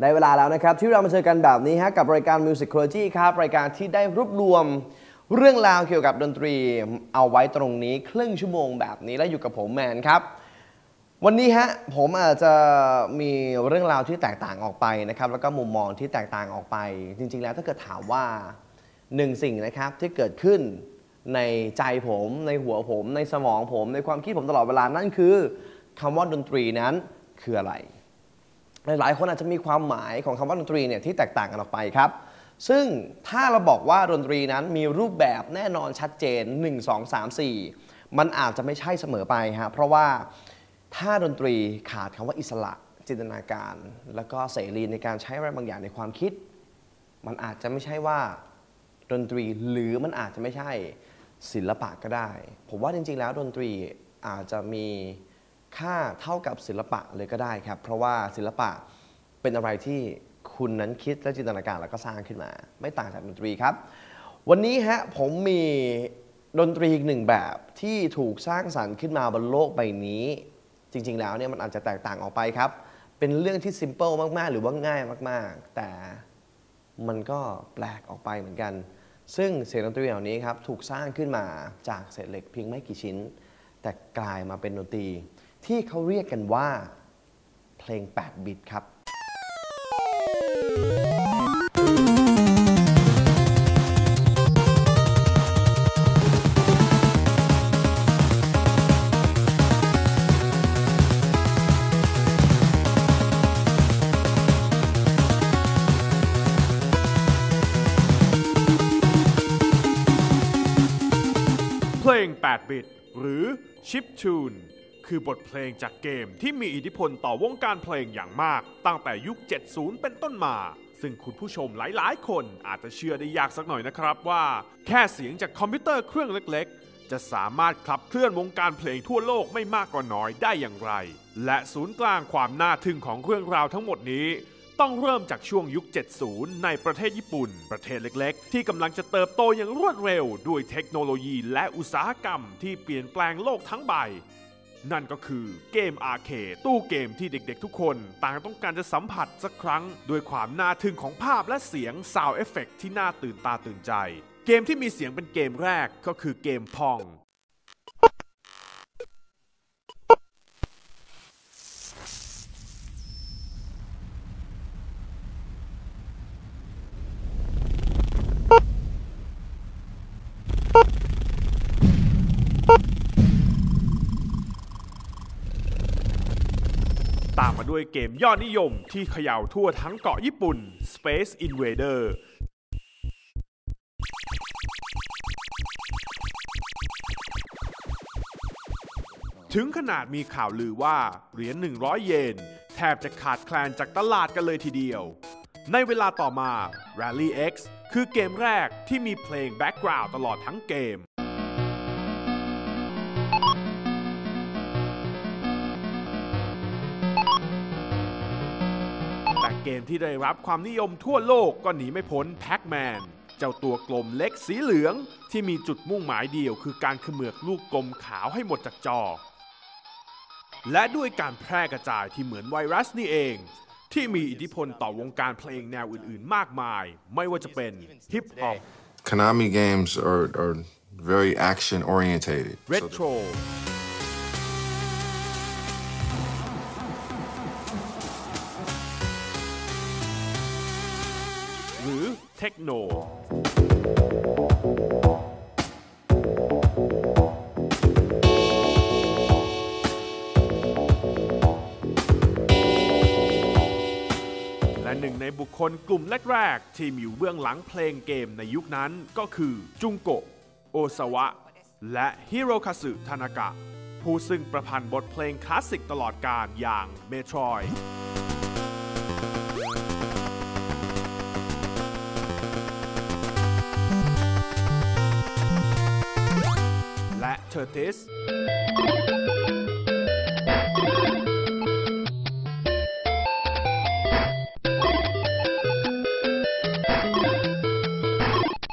ได้เวลาแล้วนะครับ ที่เรามาเจอกันแบบนี้ฮะกับรายการ Musicology ครับรายการที่ได้รวบรวมเรื่องราวเกี่ยวกับดนตรีเอาไว้ตรงนี้ครึ่งชั่วโมงแบบนี้และอยู่กับผมแมนครับ วันนี้ฮะผมอาจจะมีเรื่องราวที่แตกต่างออกไปนะครับ แล้วก็มุมมองที่แตกต่างออกไป จริง ๆ แล้วถ้าเกิดถามว่าหนึ่งสิ่งนะครับที่เกิดขึ้นในใจผมในหัวผม ในสมองผม ในความคิดผมตลอดเวลานั่นคือคำว่าดนตรีนั้นคืออะไร หลายคนอาจจะมีความหมายของคำว่าดนตรีเนี่ยที่แตกต่างกันออกไปครับ ซึ่งถ้าเราบอกว่าดนตรีนั้นมีรูปแบบแน่นอนชัดเจน 1 2 3 4 มันอาจจะไม่ใช่เสมอไปฮะเพราะว่าถ้าดนตรีขาดคำว่าอิสระจินตนาการ แล้วก็เสรีในการใช้อะไรบางอย่างในความคิด มันอาจจะไม่ใช่ว่าดนตรีหรือมันอาจจะไม่ใช่ศิลปะก็ได้ ผมว่าจริงๆแล้วดนตรีอาจจะมี ค่าเท่ากับศิลปะเลยก็ได้ครับ เพราะว่าศิลปะเป็นอะไรที่คุณนั้นคิดและจินตนาการแล้วก็สร้างขึ้นมา ไม่ต่างจากดนตรีครับ วันนี้ฮะผมมีดนตรีอีกหนึ่งแบบที่ถูกสร้างสรรค์ขึ้นมาบนโลกใบนี้ จริง ๆ แล้วเนี่ยมันอาจจะแตกต่างออกไปครับ เป็นเรื่องที่ซิมเปิลมาก ๆ หรือว่าง่ายมาก ๆ แต่มันก็แปลกออกไปเหมือนกัน ซึ่งเสียงดนตรีเหล่านี้ครับถูกสร้างขึ้นมาจากเศษเหล็กเพียงไม่กี่ชิ้น แต่กลายมาเป็นดนตรี ที่เขาเรียกกันว่า เพลง 8 บิตครับ เพลง 8 บิต หรือชิปทูน คือบทเพลงจากเกมที่มีอิทธิพลต่อวงการเพลงอย่างมาก ตั้งแต่ยุค 70 เป็นต้นมา ซึ่งคุณผู้ชมหลายๆ คนอาจจะเชื่อได้ยากสักหน่อยนะครับว่า แค่เสียงจากคอมพิวเตอร์เครื่องเล็กๆ จะสามารถขับเคลื่อนวงการเพลงทั่วโลกไม่มากก็น้อยได้อย่างไร และศูนย์กลางความน่าทึ่งของเรื่องราวทั้งหมดนี้ต้องเริ่มจากช่วงยุค 70 ในประเทศญี่ปุ่น ประเทศเล็กๆ ที่กำลังจะเติบโตอย่างรวดเร็ว ด้วยเทคโนโลยีและอุตสาหกรรมที่เปลี่ยนแปลงโลกทั้งใบ นั่นก็คือเกม arcade ตู้เกมที่เด็กๆทุกคน ต่างต้องการจะสัมผัสสักครั้ง ด้วยความน่าทึ่งของภาพและเสียง sound effect ที่น่าตื่นตาตื่นใจ เกมที่มีเสียงเป็นเกมแรกก็คือเกม Pong ด้วยเกมยอดนิยมที่เขย่าทั่วทั้งเกาะญี่ปุ่น Space Invader ถึงขนาดมีข่าวลือว่า เหรียญ 100 เยน แทบจะขาดแคลนจากตลาดกันเลยทีเดียว ในเวลาต่อมา Rally X คือเกมแรกที่มีเพลง background ตลอดทั้งเกม เกมที่ได้รับความนิยมทั่วโลกก็หนีไม่พ้นแพ็กแมนเจ้าตัวกลมเล็กสีเหลืองที่มีจุดมุ่งหมายเดียว คือการเขมือกลูกกลมขาวให้หมดจากจอ และด้วยการแพร่กระจายที่เหมือนไวรัสนี่เอง ที่มีอิทธิพลต่อวงการเพลงแนวอื่นๆ มากมาย ไม่ว่าจะเป็นฮิปฮอป Konami games are, are very action orientated. เร เทคโนและหนึ่งในบุคคลกลุ่มแรกๆ ที่มีอยู่เบื้องหลังเพลงเกมในยุคนั้นก็คือจุงโกะโอซาวะ และฮิโรคาสึทานากะ ผู้ซึ่งประพันธ์บทเพลงคลาสสิกตลอดกาลอย่างเมโทรย เทอร์ติส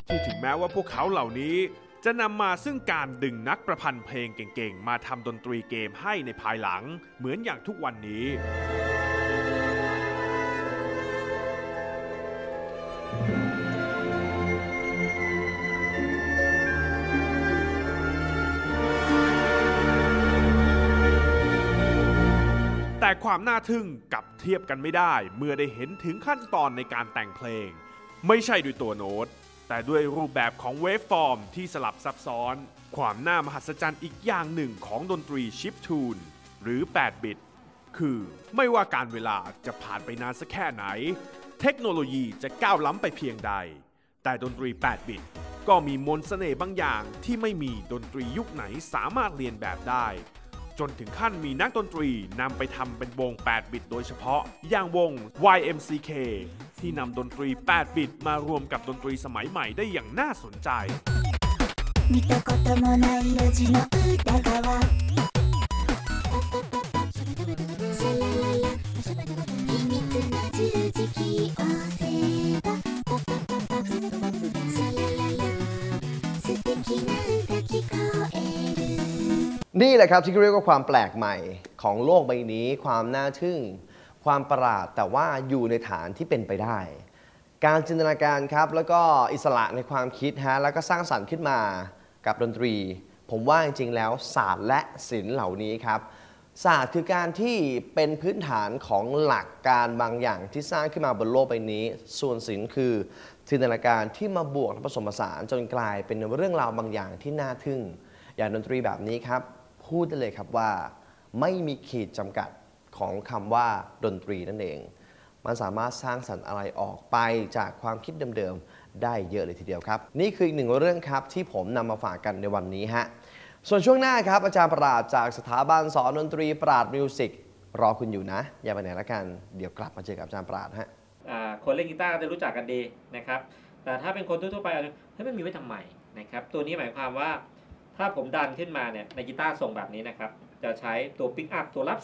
ที่ถึงแม้ว่าพวกเขาเหล่านี้จะนำมาซึ่งการดึงนักประพันธ์เพลงเก่งๆ มาทำดนตรีเกมให้ในภายหลัง เหมือนอย่างทุกวันนี้ แต่ความน่าทึ่งกับเทียบกันไม่ได้ เมื่อได้เห็นถึงขั้นตอนในการแต่งเพลง ไม่ใช่ด้วยตัวโน้ต แต่ด้วยรูปแบบของเวฟฟอร์มที่สลับซับซ้อน ความน่ามหัศจรรย์อีกอย่างหนึ่งของดนตรีชิปทูนหรือ 8 บิต คือไม่ว่าการเวลาจะผ่านไปนานสักแค่ไหน เทคโนโลยีจะก้าวล้ำไปเพียงใด แต่ดนตรี 8 บิต ก็มีมนต์เสน่ห์บางอย่างที่ไม่มีดนตรียุคไหนสามารถเรียนแบบได้ จนถึงขั้นมีนักดนตรีนำไปทำเป็นวง 8 บิตโดยเฉพาะ อย่างวง YMCK ที่นำดนตรี 8 บิตมารวมกับดนตรีสมัยใหม่ได้อย่างน่าสนใจ 見たこともない路地の裏側シャラララ秘密の นี่แหละครับที่เรียกว่าความแปลกใหม่ของโลกใบนี้ ความน่าทึ่ง ความประหลาดแต่ว่าอยู่ในฐานที่เป็นไปได้ การจินตนาการครับแล้วก็อิสระในความคิดฮะแล้วก็สร้างสรรค์ขึ้นมากับดนตรี ผมว่าจริงๆแล้วศาสตร์และศิลป์เหล่านี้ครับศาสตร์คือการที่เป็นพื้นฐานของหลักการบางอย่างที่สร้างขึ้นมาบนโลกใบนี้ ส่วนศิลป์คือจินตนาการที่มาบวกผสมผสานจนกลายเป็นเรื่องราวบางอย่างที่น่าทึ่ง อย่างดนตรีแบบนี้ครับ พูดได้เลยครับว่าไม่มีขีดจำกัดของคำว่าดนตรีนั่นเอง มันสามารถสร้างสรรค์อะไรออกไปจากความคิดเดิมๆ ได้เยอะเลยทีเดียวครับ นี่คืออีกหนึ่งเรื่องครับที่ผมนำมาฝากกันในวันนี้ฮะ ส่วนช่วงหน้าครับ อาจารย์ปราดจากสถาบันสอนดนตรีปราดมิวสิกรอคุณอยู่นะ อย่าไปไหนละกัน เดี๋ยวกลับมาเจอกับอาจารย์ปราดฮะคนเล่นกีตาร์ก็จะรู้จักกันดีนะครับ แต่ถ้าเป็นคนทั่วไปเฮ้ยมันมีไว้ทำไมนะครับ ตัวนี้หมายความว่า ถ้าผมดันขึ้นมาเนี่ยในกีตาร์ทรงแบบนี้นะครับ จะใช้ตัวปิกอัพตัวรับ